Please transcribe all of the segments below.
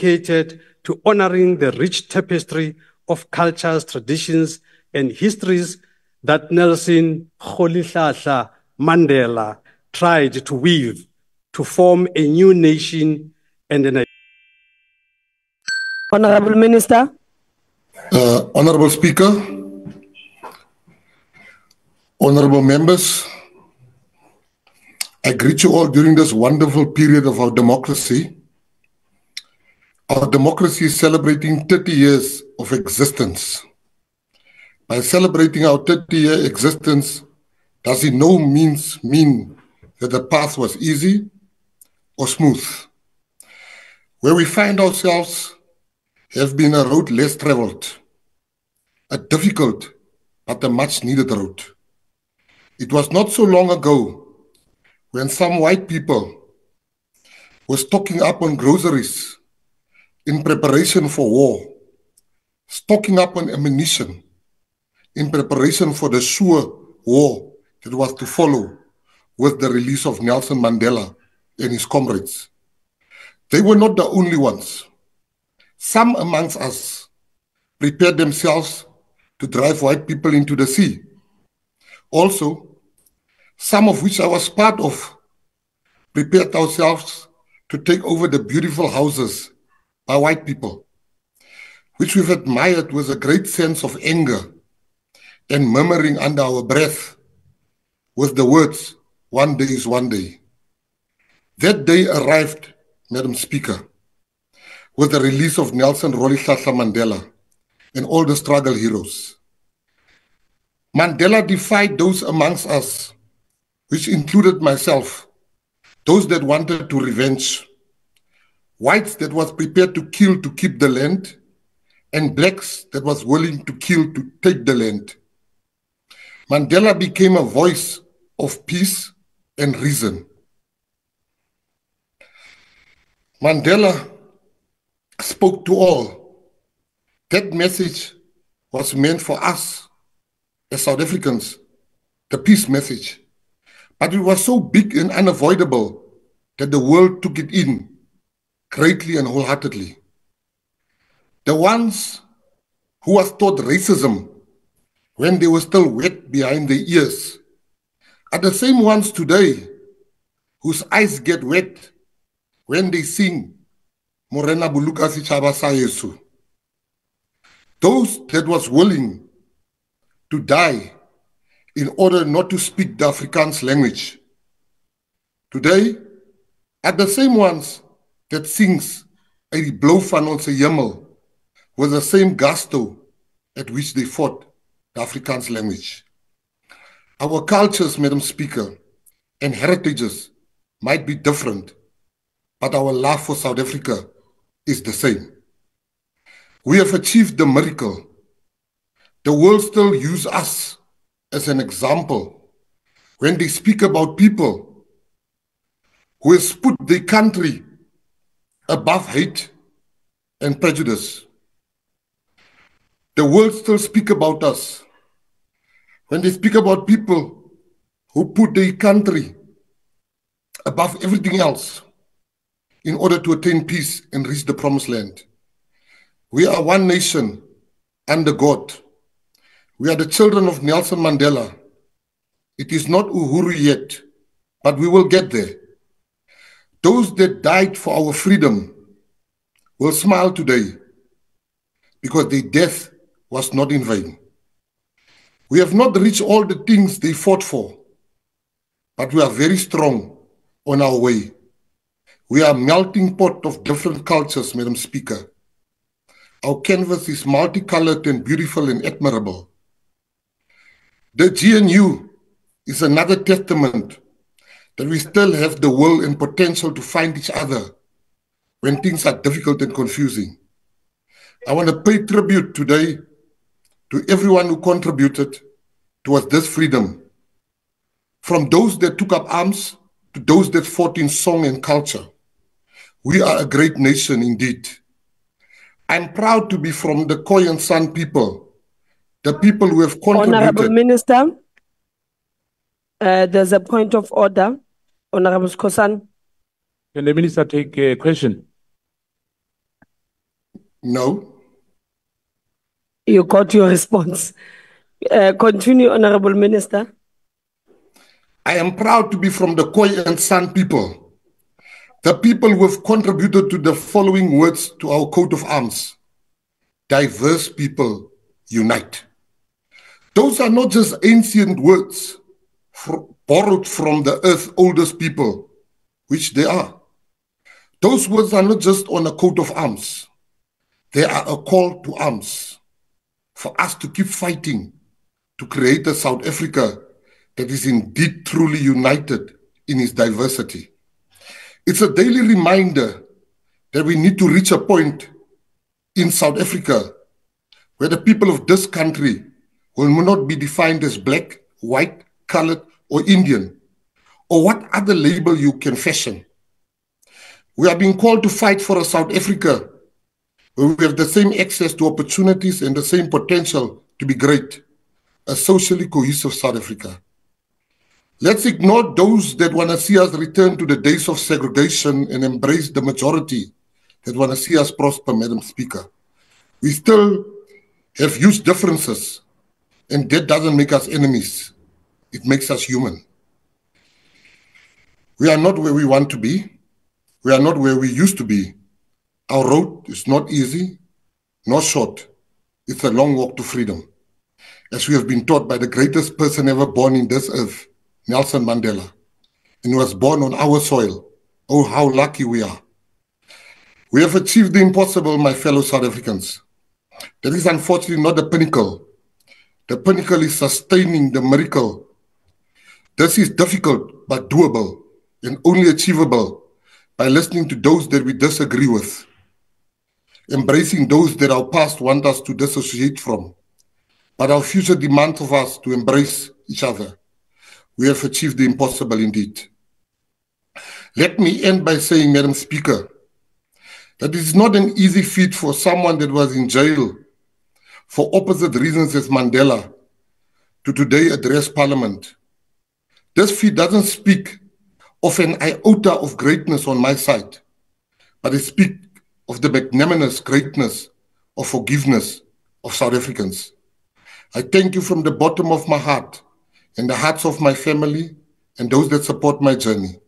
dedicated to honoring the rich tapestry of cultures, traditions, and histories that Nelson Rolihlahla Mandela tried to weave to form a new nation and an Honorable Minister. Uh, Honorable Speaker, Honorable members, I greet you all during this wonderful period of our democracy. Our democracy is celebrating 30 years of existence. By celebrating our 30 year existence, does in no means mean that the path was easy or smooth. Where we find ourselves has been a road less traveled, a difficult but a much needed road. It was not so long ago when some white people were stocking up on groceries in preparation for war, stocking up on ammunition in preparation for the sure war that was to follow with the release of Nelson Mandela and his comrades. They were not the only ones. Some amongst us prepared themselves to drive white people into the sea. Also, some of which I was part of, prepared ourselves to take over the beautiful houses by white people, which we've admired with a great sense of anger and murmuring under our breath with the words, one day is one day. That day arrived, Madam Speaker with the release of Nelson Rolihlahla Mandela and all the struggle heroes. Mandela defied those amongst us, which included myself, those that wanted to revenge, whites that was prepared to kill to keep the land, and blacks that was willing to kill to take the land. Mandela became a voice of peace and reason. Mandela spoke to all. That message was meant for us as South Africans, the peace message. But it was so big and unavoidable that the world took it in greatly and wholeheartedly. The ones who was taught racism when they were still wet behind their ears are the same ones today whose eyes get wet when they sing Morena boloka setjhaba Sayesu. Those that was willing to die in order not to speak the Afrikaans language. Today, are the same ones that sings uit die blou van ons hemel with the same gusto at which they fought the Afrikaans language. Our cultures, Madam Speaker, and heritages might be different, but our love for South Africa is the same. We have achieved the miracle. The world still use us as an example when they speak about people who has put their country above hate and prejudice. The world still speak about us when they speak about people who put their country above everything else in order to attain peace and reach the promised land. We are one nation under God. We are the children of Nelson Mandela. It is not Uhuru yet, but we will get there. Those that died for our freedom will smile today because their death was not in vain. We have not reached all the things they fought for, but we are very strong on our way. We are a melting pot of different cultures, Madam Speaker. Our canvas is multicolored and beautiful and admirable. The GNU is another testament that we still have the will and potential to find each other when things are difficult and confusing. I want to pay tribute today to everyone who contributed towards this freedom, from those that took up arms to those that fought in song and culture. We are a great nation indeed. I'm proud to be from the Khoi and San people, the people who have contributed. Honorable Minister, uh, there's a point of order. Honorable Skosan. Can the minister take a question? No. You got your response. Uh, continue, Honorable Minister. I am proud to be from the Khoi and San people, the people who have contributed to the following words to our coat of arms. Diverse people unite. Those are not just ancient words for, borrowed from the earth's oldest people, which they are. Those words are not just on a coat of arms. They are a call to arms for us to keep fighting to create a South Africa that is indeed truly united in its diversity. It's a daily reminder that we need to reach a point in South Africa where the people of this country will not be defined as black, white, colored, or Indian, or what other label you can fashion. We are being called to fight for a South Africa where we have the same access to opportunities and the same potential to be great, a socially cohesive South Africa. Let's ignore those that want to see us return to the days of segregation and embrace the majority that want to see us prosper, Madam Speaker. We still have huge differences, and that doesn't make us enemies. It makes us human. We are not where we want to be. We are not where we used to be. Our road is not easy, nor short. It's a long walk to freedom. As we have been taught by the greatest person ever born in this earth, Nelson Mandela, and was born on our soil. Oh, how lucky we are. We have achieved the impossible, my fellow South Africans. That is unfortunately not the pinnacle. The pinnacle is sustaining the miracle. This is difficult but doable and only achievable by listening to those that we disagree with, embracing those that our past want us to dissociate from, but our future demands of us to embrace each other we have achieved the impossible indeed. Let me end by saying, Madam Speaker, that it is not an easy feat for someone that was in jail for opposite reasons as Mandela to today address Parliament. This feat doesn't speak of an iota of greatness on my side, but it speaks of the magnanimous greatness of forgiveness of South Africans. I thank you from the bottom of my heart and the hearts of my family and those that support my journey.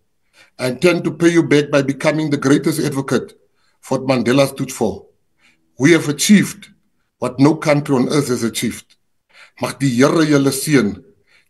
I intend to pay you back by becoming the greatest advocate for what Mandela stood for. We have achieved what no country on earth has achieved. Mag die Here julle seën.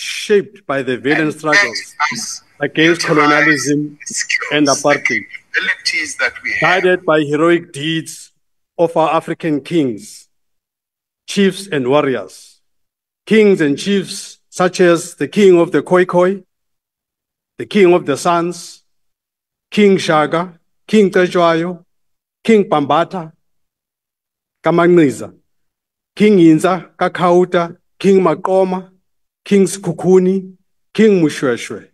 shaped by the violent struggles against colonialism and apartheid, guided by heroic deeds of our African kings, chiefs, and warriors. Kings and chiefs such as the king of the Khoikhoi, the king of the sons, King Shaka, King Cetshwayo, King Bhambatha, Kamangiza, King Inza, Kakauta, King Maqoma, King Sekhukhune, King Moshoeshoe,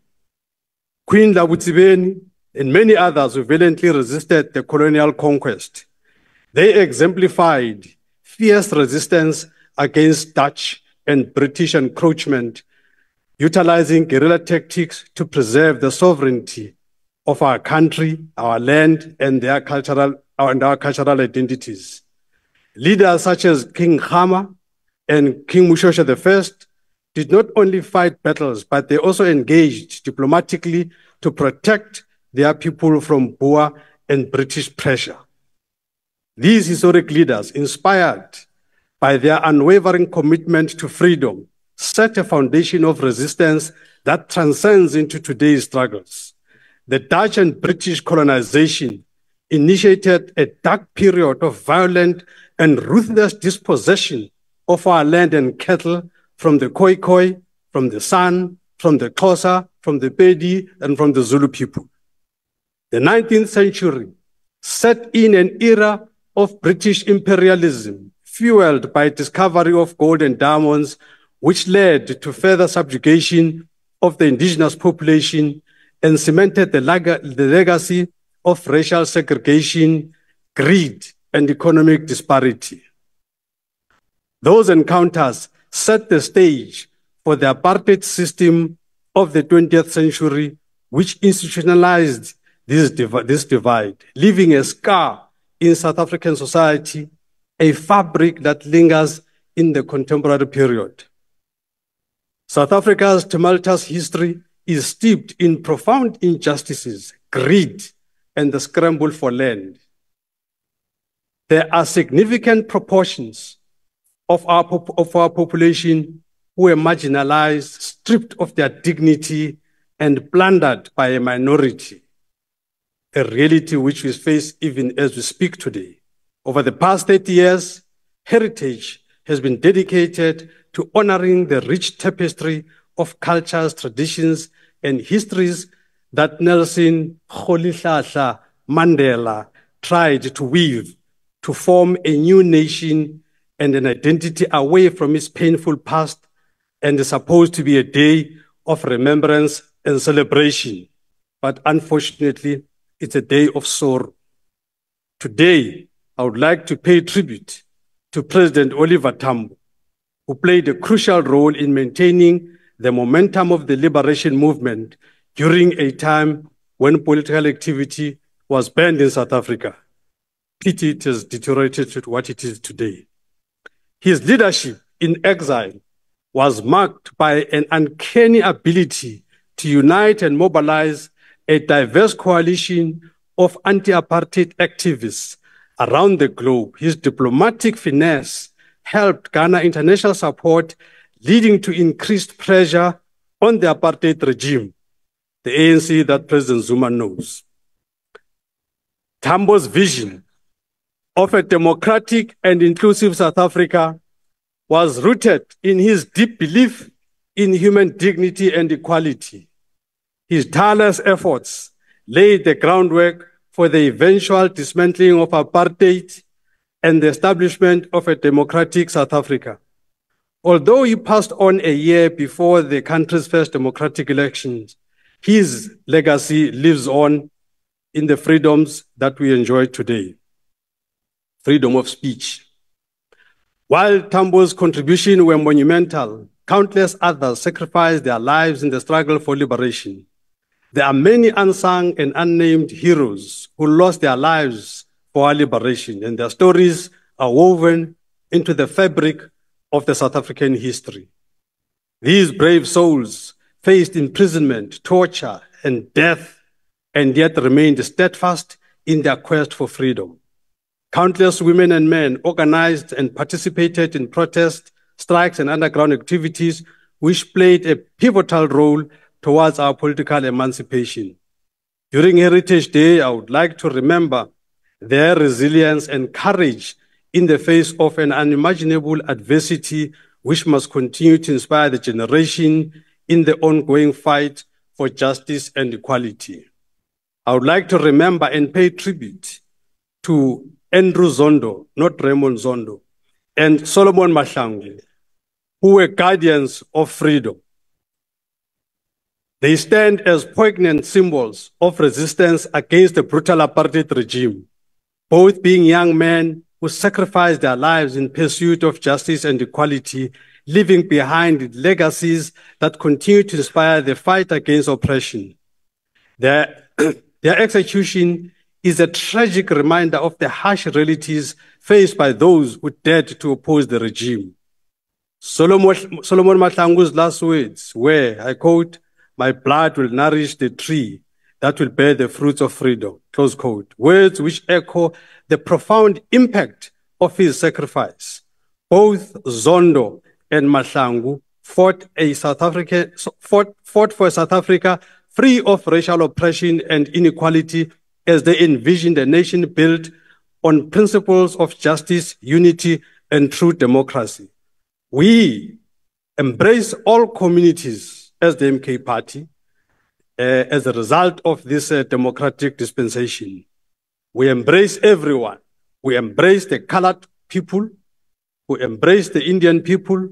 Queen LaBotsibeni, and many others who valiantly resisted the colonial conquest. They exemplified fierce resistance against Dutch and British encroachment utilizing guerrilla tactics to preserve the sovereignty of our country, our land, and their cultural and our cultural identities. Leaders such as King Khama and King Moshoeshoe I did not only fight battles, but they also engaged diplomatically to protect their people from Boer and British pressure. These historic leaders, inspired by their unwavering commitment to freedom, set a foundation of resistance that transcends into today's struggles. The Dutch and British colonization initiated a dark period of violent and ruthless dispossession of our land and cattle from the Khoikhoi, from the San, from the Xhosa, from the Pedi, and from the Zulu people. The 19th century set in an era of British imperialism, fueled by discovery of gold and diamonds, which led to further subjugation of the indigenous population and cemented the, the legacy of racial segregation, greed, and economic disparity. Those encounters set the stage for the apartheid system of the 20th century, which institutionalized this, div- this divide, leaving a scar in South African society, a fabric that lingers in the contemporary period. South Africa's tumultuous history is steeped in profound injustices, greed, and the scramble for land. There are significant proportions of our, of our population who were marginalized, stripped of their dignity, and plundered by a minority, a reality which we face even as we speak today. Over the past 30 years, heritage has been dedicated to honoring the rich tapestry of cultures, traditions, and histories that Nelson Rolihlahla Mandela tried to weave to form a new nation and an identity away from its painful past and is supposed to be a day of remembrance and celebration. But unfortunately, it's a day of sorrow. Today, I would like to pay tribute to President Oliver Tambo, who played a crucial role in maintaining the momentum of the liberation movement during a time when political activity was banned in South Africa. Pity it has deteriorated to what it is today. His leadership in exile was marked by an uncanny ability to unite and mobilize a diverse coalition of anti apartheid activists around the globe. His diplomatic finesse helped garner international support, leading to increased pressure on the apartheid regime, the ANC that President Zuma knows. Tambo's vision of a democratic and inclusive South Africa was rooted in his deep belief in human dignity and equality. His tireless efforts laid the groundwork for the eventual dismantling of apartheid and the establishment of a democratic South Africa. Although he passed on a year before the country's first democratic elections, his legacy lives on in the freedoms that we enjoy today. Freedom of speech. While Tambo's contribution were monumental, countless others sacrificed their lives in the struggle for liberation. There are many unsung and unnamed heroes who lost their lives for our liberation, and their stories are woven into the fabric of the South African history. These brave souls faced imprisonment, torture, and death, and yet remained steadfast in their quest for freedom. Countless women and men organized and participated in protests, strikes, and underground activities, which played a pivotal role towards our political emancipation. During Heritage Day, I would like to remember their resilience and courage in the face of an unimaginable adversity, which must continue to inspire the generation in the ongoing fight for justice and equality. I would like to remember and pay tribute to Andrew Zondo, not Raymond Zondo, and Solomon Mahlangu, who were guardians of freedom. They stand as poignant symbols of resistance against the brutal apartheid regime, both being young men who sacrificed their lives in pursuit of justice and equality, leaving behind legacies that continue to inspire the fight against oppression. Their, their execution is a tragic reminder of the harsh realities faced by those who dared to oppose the regime. Solomon, Mahlangu's last words were, I quote, my blood will nourish the tree that will bear the fruits of freedom, close quote. Words which echo the profound impact of his sacrifice. Both Zondo and Mahlangu fought a South Africa, fought, fought for South Africa free of racial oppression and inequality as they envisioned a nation built on principles of justice, unity, and true democracy. We embrace all communities as the MK party uh, as a result of this uh, democratic dispensation. We embrace everyone. We embrace the colored people. we embrace the Indian people,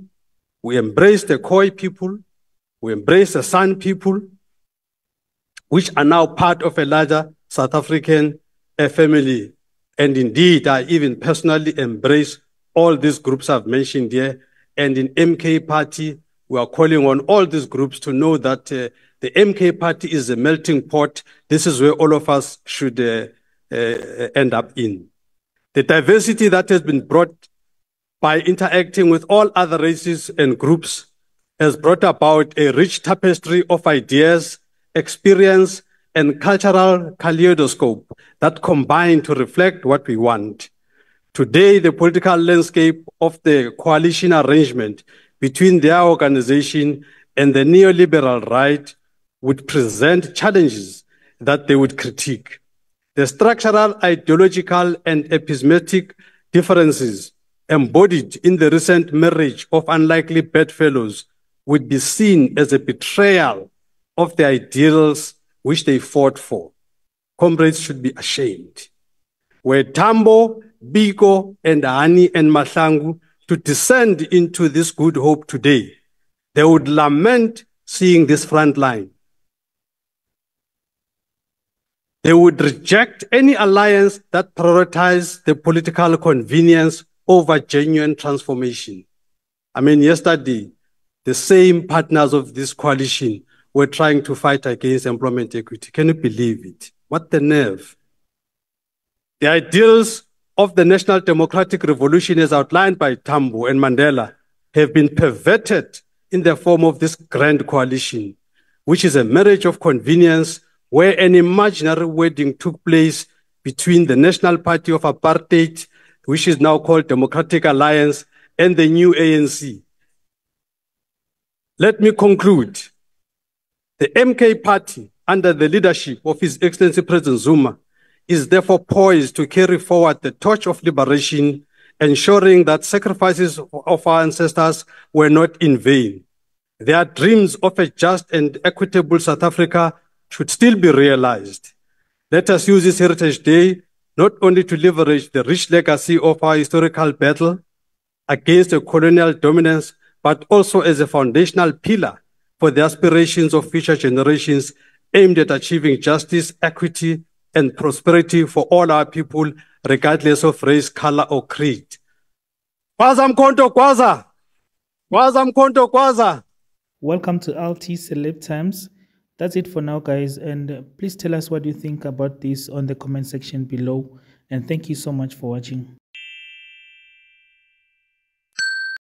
we embrace the Khoi people, we embrace the San people, which are now part of a larger South African family. And indeed, I even personally embrace all these groups I've mentioned here. And in MK Party, we are calling on all these groups to know that uh, the MK Party is a melting pot. This is where all of us should uh, uh, end up in. The diversity that has been brought by interacting with all other races and groups has brought about a rich tapestry of ideas, experience, and cultural kaleidoscope that combine to reflect what we want. Today, the political landscape of the coalition arrangement between their organization and the neoliberal right would present challenges that they would critique. The structural, ideological, and epistemic differences embodied in the recent marriage of unlikely bedfellows would be seen as a betrayal of the ideals which they fought for. Comrades should be ashamed. Were Tambo, Biko, and Hani and Mahlangu to descend into this good hope today, they would lament seeing this front line. They would reject any alliance that prioritizes the political convenience over genuine transformation. I mean, yesterday, the same partners of this coalition were trying to fight against employment equity. Can you believe it? What the nerve? The ideals of the National Democratic Revolution as outlined by Tambo and Mandela have been perverted in the form of this grand coalition, which is a marriage of convenience where an imaginary wedding took place between the National Party of Apartheid, which is now called Democratic Alliance, and the new ANC. Let me conclude. The MK Party, under the leadership of His Excellency President Zuma, is therefore poised to carry forward the torch of liberation, ensuring that sacrifices of our ancestors were not in vain. Their dreams of a just and equitable South Africa should still be realized. Let us use this Heritage Day not only to leverage the rich legacy of our historical battle against the colonial dominance, but also as a foundational pillar for the aspirations of future generations aimed at achieving justice, equity, and prosperity for all our people, regardless of race, color, or creed. Welcome to LT Celeb Times. That's it for now, guys. And please tell us what you think about this on the comment section below. And thank you so much for watching.